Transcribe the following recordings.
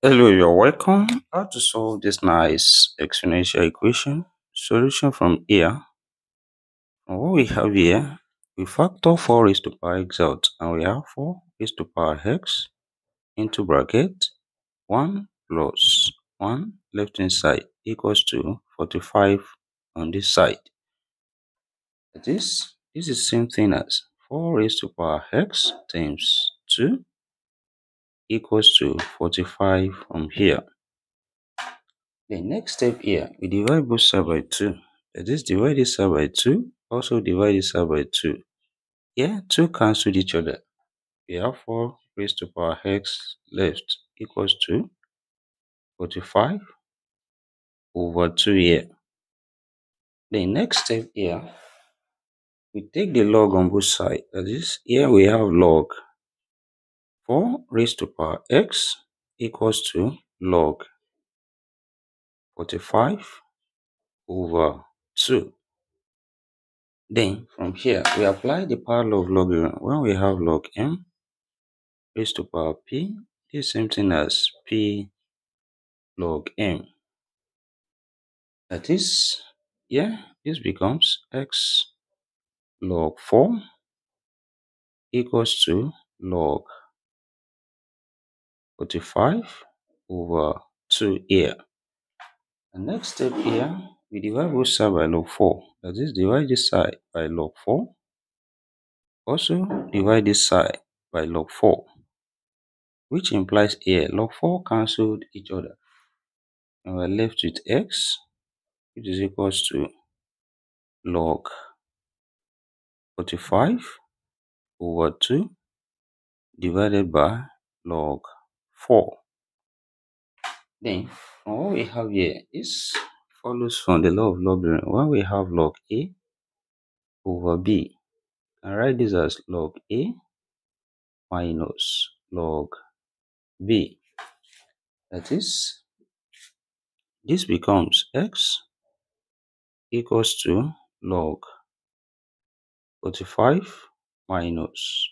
Hello, you're welcome. How to solve this nice exponential equation? Solution from here. And what we have here, we factor 4 raised to power x out and we have 4 raised to power x into bracket 1 plus 1 left hand side equals to 45 on this side. This, this is same thing as 4 raised to power x times 2 equals to 45 from here. The next step here, we divide both side by 2. That is, divide this side by 2, also divide this side by 2. Here, 2 cancel each other. We have 4 raised to power x left equals to 45 over 2 here. The next step here, we take the log on both sides. That is, here we have log 4 raised to power x equals to log 45 over 2. Then from here, we apply the power law of logarithm. When we have log m raised to power p, this same thing as p log m. That is, yeah, this becomes x log 4 equals to log 45 over 2 here. The next step here, we divide both sides by log 4. That is, divide this side by log 4. Also, divide this side by log 4. Which implies here, log 4 cancelled each other. And we're left with x, which is equals to log 45 over 2 divided by log 4. Then, what we have here is follows from the law of logarithm. When we have log a over b, I write this as log a minus log b. That is, this becomes x equals to log 45 minus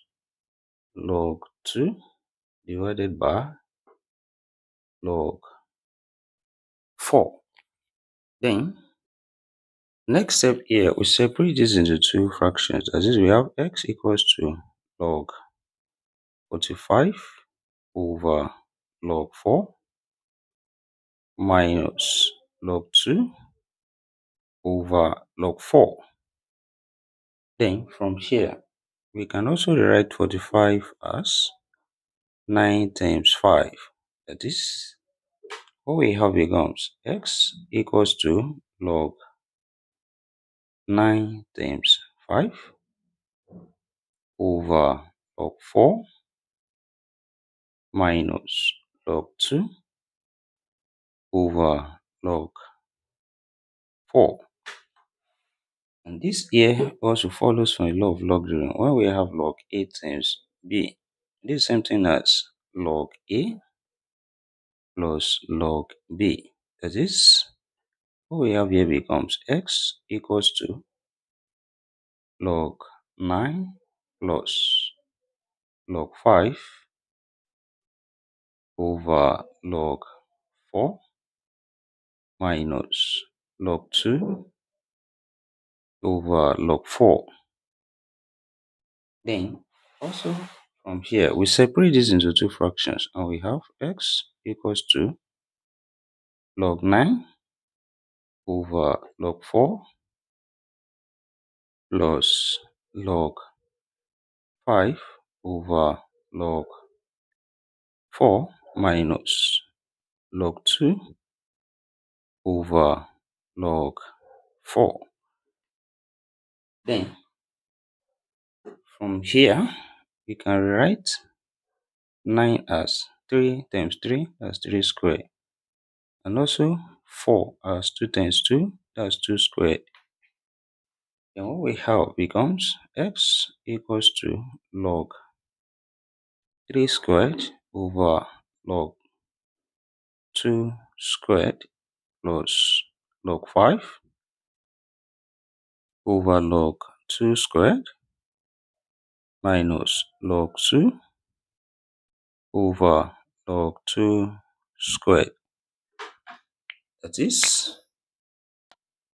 log 2 divided by log 4. Then, next step here, we separate this into two fractions. That is, we have x equals to log 45 over log 4 minus log 2 over log 4. Then, from here, we can also rewrite 45 as 9 times 5. That is, what we have becomes x equals to log 9 times 5 over log 4 minus log 2 over log 4. And this here also follows from the law of logarithm. When we have log a times b, this is same thing as log a plus log b. That is, what we have here becomes x equals to log 9 plus log 5 over log 4 minus log 2 over log 4. Then, also from here, we separate this into two fractions and we have x equals to log 9 over log 4 plus log 5 over log 4 minus log 2 over log 4. Then, from here, we can write 9 as 3 times 3, that's 3 squared. And also 4 as 2 times 2, that's 2 squared. Then what we have becomes x equals to log 3 squared over log 2 squared plus log 5 over log 2 squared minus log 2 over log 2 squared. That is,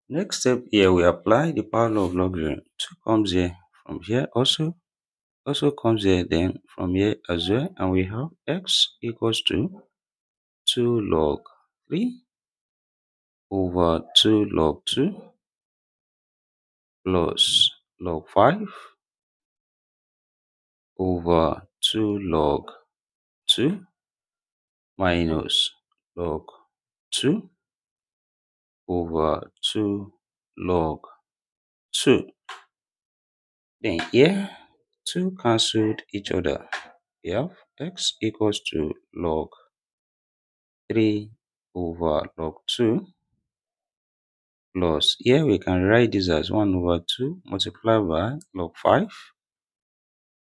next step here we apply the power law of logarithm. 2 comes here from here also, also comes here then from here as well and we have x equals to 2 log 3 over 2 log 2 plus log 5 over 2 log 2 minus log 2 over 2 log 2. Then here, 2 cancelled each other. We have x equals to log 3 over log 2 plus here we can write this as 1 over 2 multiplied by log 5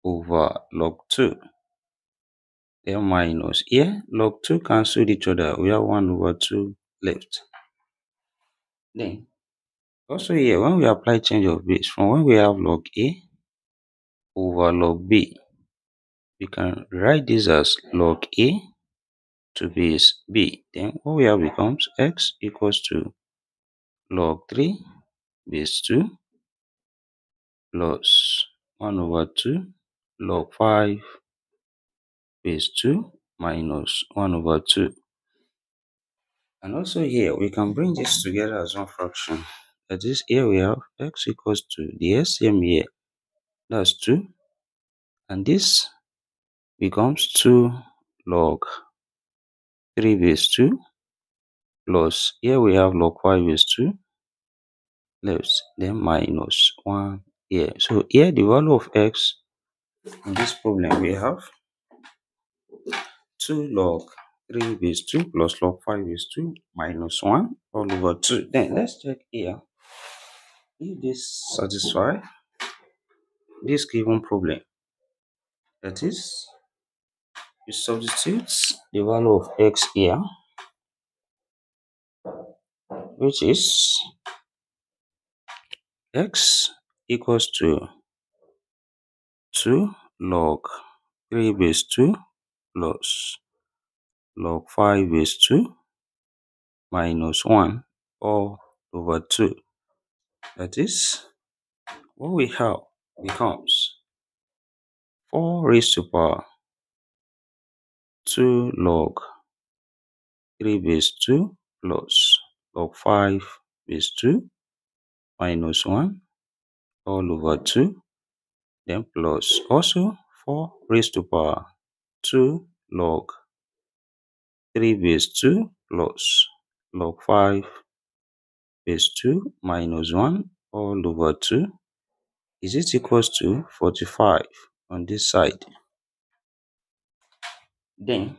over log 2 then minus. Here log 2 cancelled each other. We have 1 over 2 left. Then also here when we apply change of base from when we have log a over log b we can write this as log a to base b. Then what we have becomes x equals to log 3 base 2 plus 1 over 2 log 5 base 2 minus 1 over 2. And also here, we can bring this together as one fraction. That is, here we have x equals to the LCM here, that's 2. And this becomes 2 log 3 base 2 plus here we have log 5 base 2 left then minus 1 here. So here the value of x in this problem we have 2 log 3 base 2 plus log 5 base 2 minus 1 all over 2. Then let's check here if this satisfy this given problem. That is, we substitute the value of x here which is x equals to 2 log 3 base 2 plus log 5 base 2 minus 1 all over 2. That is, what we have becomes 4 raised to power 2 log 3 base 2 plus log 5 base 2 minus 1 all over 2 then plus. Also 4 raised to power. 2 log. 3 base 2 plus. Log 5 base 2 minus 1 all over 2 is it equals to 45 on this side. Then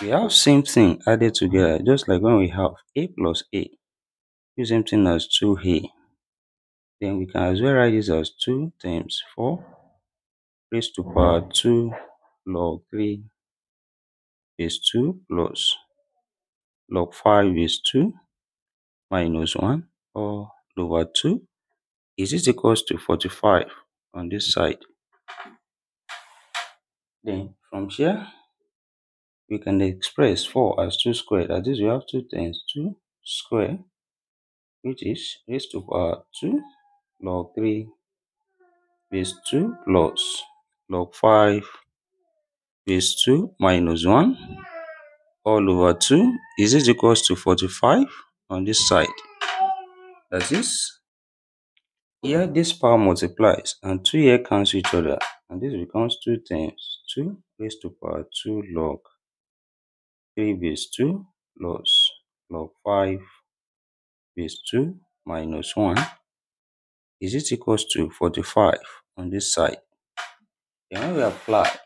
we have same thing added together just like when we have a plus a. The same thing as 2a then we can as well write this as 2 times 4 raised to mm-hmm. power 2 log 3 base 2 plus log 5 base 2 minus 1 all over 2 is it equals to 45 on this side. Then from here we can express 4 as 2 squared. That is we have 2 times 2 square which is raised to power 2 log 3 base 2 plus log 5 base 2 minus 1 all over 2 is it equals to 45 on this side. That is, here this power multiplies and 2 here cancel each other and this becomes 2 times 2 raised to power 2 log 3 base 2 plus log 5 base 2 minus 1 is it equals to 45 on this side. Then when we apply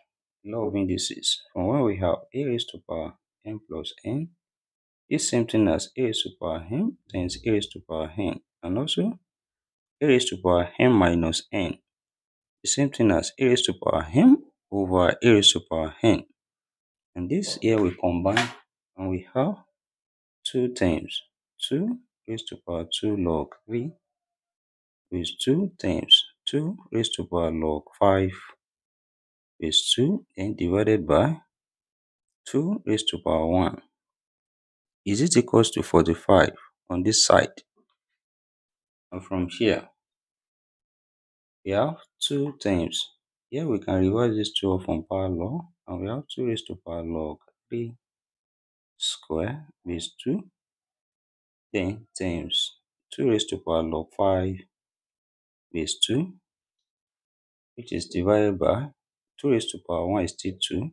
law of indices from when we have a raised to power n plus n is same thing as a raised to power n times a raised to power n. And also a raised to power n minus n the same thing as a raised to power n over a raised to power n. And this here we combine and we have 2 times 2 raised to power 2 log 3 is 2 times 2 raised to power log 5 is 2 and divided by 2 raised to power 1 is it equals to 45 on this side? And from here, we have two times. Here we can revise this 2 from power law and we have 2 raised to power log 3 square base 2 then times. 2 raised to power log 5 base 2 which is divided by 2 raised to power 1 is still 2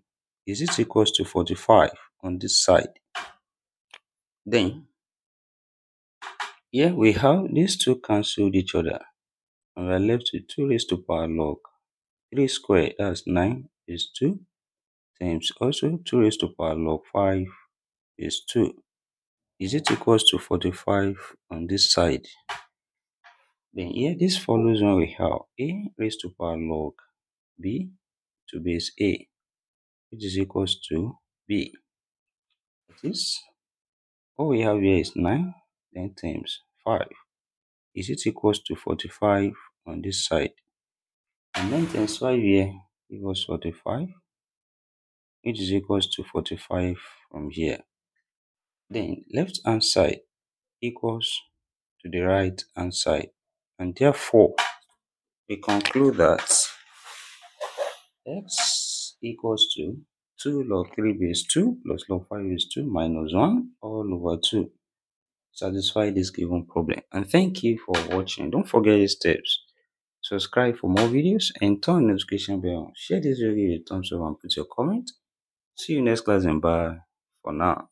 is it equals to 45 on this side? Then here we have these two cancelled each other. And we are left with 2 raised to power log 3 squared, that's 9 is 2 times also 2 raised to power log 5 is 2 is it equals to 45 on this side? Then here this follows when we have. A raised to power log b to base a which is equals to b. This all we have here is 9 then times 5 is it equals to 45 on this side? And then times 5 here equals 45 which is equals to 45 from here. Then left hand side equals to the right hand side. And therefore we conclude that x equals to 2 log 3 base 2 plus log 5 base 2 minus 1 all over 2 satisfy this given problem. And thank you for watching. Don't forget these steps. Subscribe for more videos and turn the notification bell. Share this video with a thumbs up and put your comment. See you next class and bye for now